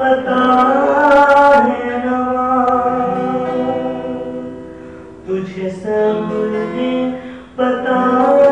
पता है ना तुझे सब पता